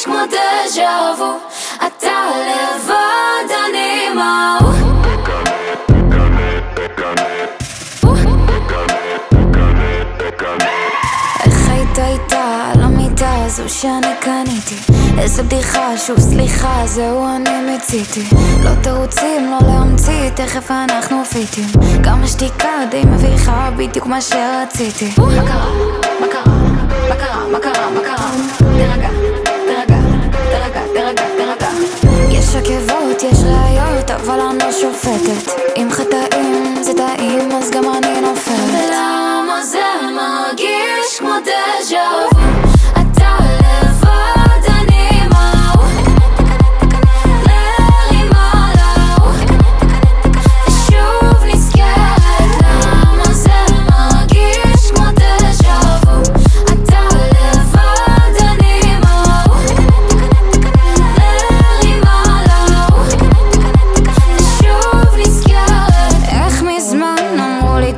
מרגיש כמו דז'ה וו אתה לבד, אני על המיטה הזו שאני קניתי. איזה בדיחה שוב סליחה זהו אני מיציתי לא תירוצים לא להמציא תכף אנחנו פיטים. גם השתיקה די מביכה בדיוק מה שרציתי. מה קרה? מה קרה? אבל אני לא שופטת. אם חטאים זה טעים, אז גם אני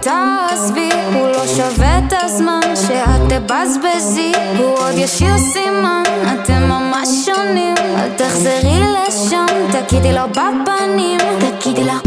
תעזבי הוא לא שווה את הזמן שאת תבזבזי. הוא עוד ישאיר סימן אתם ממש שונים. אל תחזרי לשם תגידי לו בפנים. תגידי לה